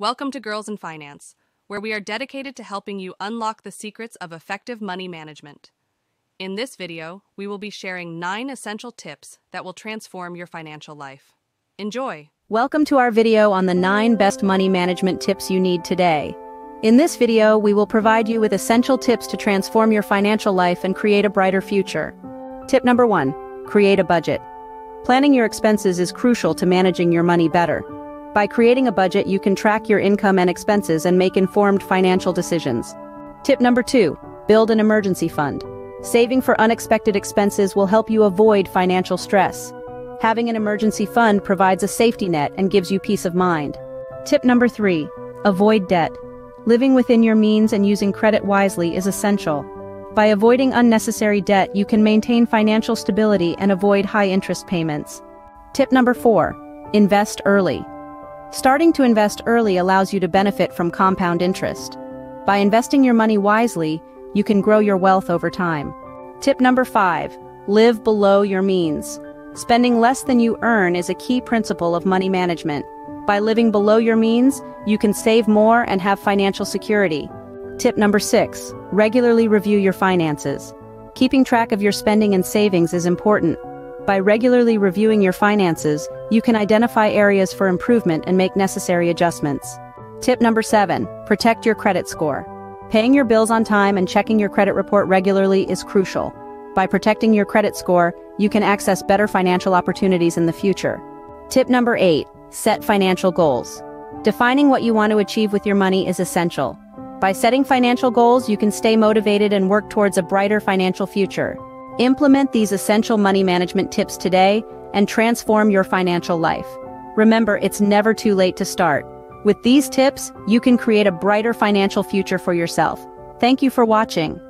Welcome to Girls and Finance, where we are dedicated to helping you unlock the secrets of effective money management. In this video, we will be sharing nine essential tips that will transform your financial life. Enjoy! Welcome to our video on the 9 best money management tips you need today. In this video, we will provide you with essential tips to transform your financial life and create a brighter future. Tip number 1. Create a budget. Planning your expenses is crucial to managing your money better. By creating a budget, you can track your income and expenses and make informed financial decisions. Tip number 2. Build an emergency fund. Saving for unexpected expenses will help you avoid financial stress. Having an emergency fund provides a safety net and gives you peace of mind. Tip number 3. Avoid debt. Living within your means and using credit wisely is essential. By avoiding unnecessary debt, you can maintain financial stability and avoid high interest payments. Tip number 4. Invest early. Starting to invest early allows you to benefit from compound interest. By investing your money wisely, you can grow your wealth over time. Tip number 5. Live below your means. Spending less than you earn is a key principle of money management. By living below your means, you can save more and have financial security. Tip number 6. Regularly review your finances. Keeping track of your spending and savings is important. By regularly reviewing your finances, you can identify areas for improvement and make necessary adjustments. Tip number 7. Protect your credit score. Paying your bills on time and checking your credit report regularly is crucial. By protecting your credit score, you can access better financial opportunities in the future. Tip number 8. Set financial goals. Defining what you want to achieve with your money is essential. By setting financial goals, you can stay motivated and work towards a brighter financial future. Implement these essential money management tips today and transform your financial life. Remember, it's never too late to start. With these tips, you can create a brighter financial future for yourself. Thank you for watching.